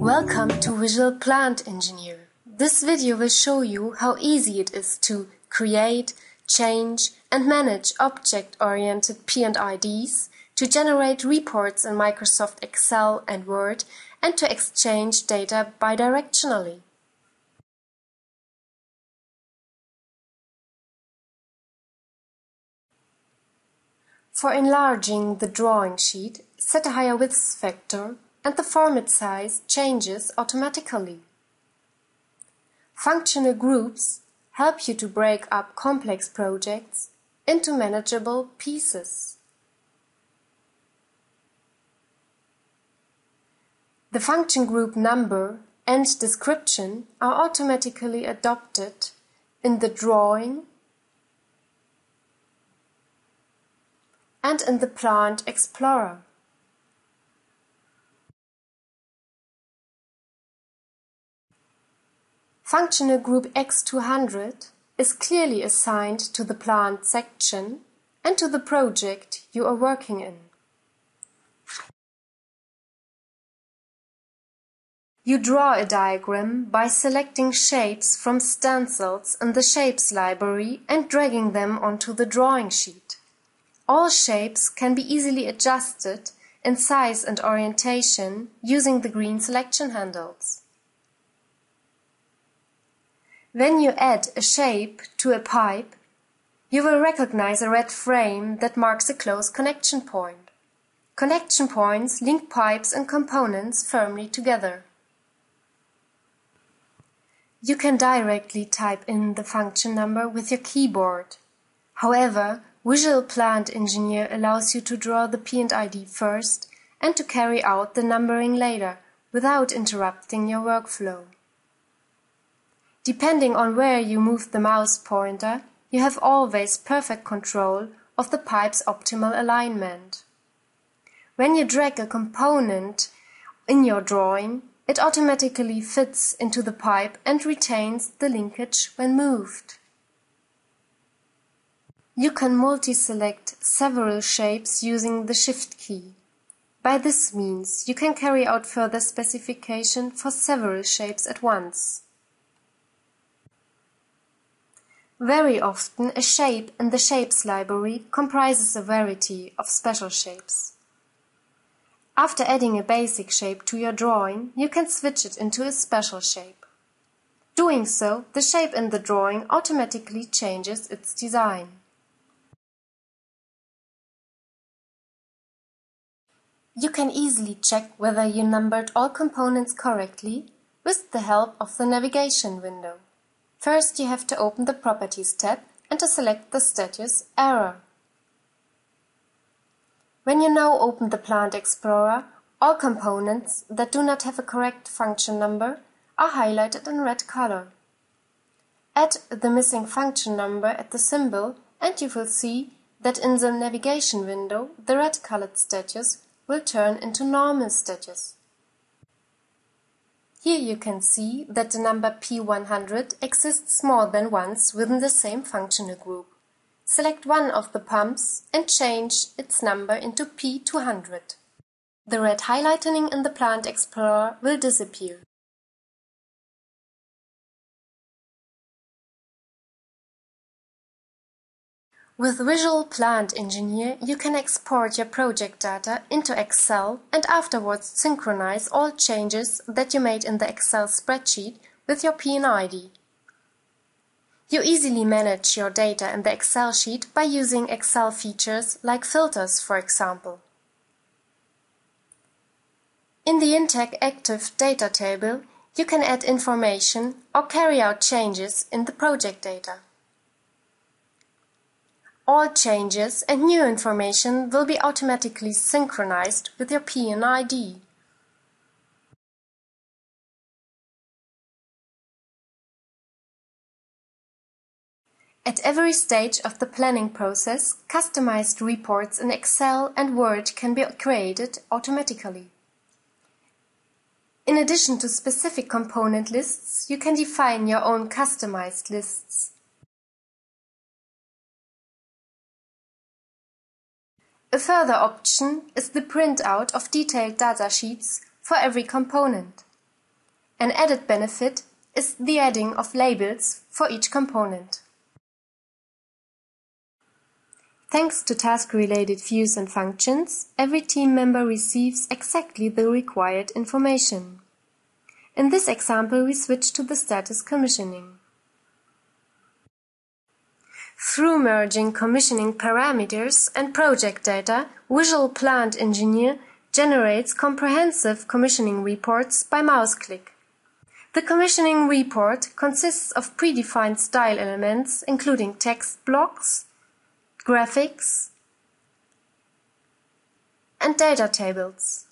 Welcome to Visual Plant Engineer. This video will show you how easy it is to create, change and manage object-oriented P&IDs, to generate reports in Microsoft Excel and Word, and to exchange data bidirectionally. For enlarging the drawing sheet, set a higher width factor and the format size changes automatically. Functional groups help you to break up complex projects into manageable pieces. The function group number and description are automatically adopted in the drawing and in the Plant Explorer. Functional group X200 is clearly assigned to the plant section and to the project you are working in. You draw a diagram by selecting shapes from stencils in the Shapes library and dragging them onto the drawing sheet. All shapes can be easily adjusted in size and orientation using the green selection handles. When you add a shape to a pipe, you will recognize a red frame that marks a close connection point. Connection points link pipes and components firmly together. You can directly type in the function number with your keyboard. However, Visual Plant Engineer allows you to draw the P&ID first and to carry out the numbering later without interrupting your workflow. Depending on where you move the mouse pointer, you have always perfect control of the pipe's optimal alignment. When you drag a component in your drawing, it automatically fits into the pipe and retains the linkage when moved. You can multi-select several shapes using the Shift key. By this means, you can carry out further specification for several shapes at once. Very often, a shape in the Shapes library comprises a variety of special shapes. After adding a basic shape to your drawing, you can switch it into a special shape. Doing so, the shape in the drawing automatically changes its design. You can easily check whether you numbered all components correctly with the help of the navigation window. First you have to open the Properties tab and to select the status Error. When you now open the Plant Explorer, all components that do not have a correct function number are highlighted in red color. Add the missing function number at the symbol and you will see that in the navigation window the red colored status will turn into normal status. Here you can see that the number P100 exists more than once within the same functional group. Select one of the pumps and change its number into P200. The red highlighting in the Plant Explorer will disappear. With Visual Plant Engineer you can export your project data into Excel and afterwards synchronize all changes that you made in the Excel spreadsheet with your P&ID. You easily manage your data in the Excel sheet by using Excel features like filters, for example. In the interactive Data table, you can add information or carry out changes in the project data. All changes and new information will be automatically synchronized with your P&ID. At every stage of the planning process, customized reports in Excel and Word can be created automatically. In addition to specific component lists, you can define your own customized lists. A further option is the printout of detailed datasheets for every component. An added benefit is the adding of labels for each component. Thanks to task-related views and functions, every team member receives exactly the required information. In this example, we switch to the status commissioning. Through merging commissioning parameters and project data, Visual Plant Engineer generates comprehensive commissioning reports by mouse click. The commissioning report consists of predefined style elements including text blocks, graphics, and data tables.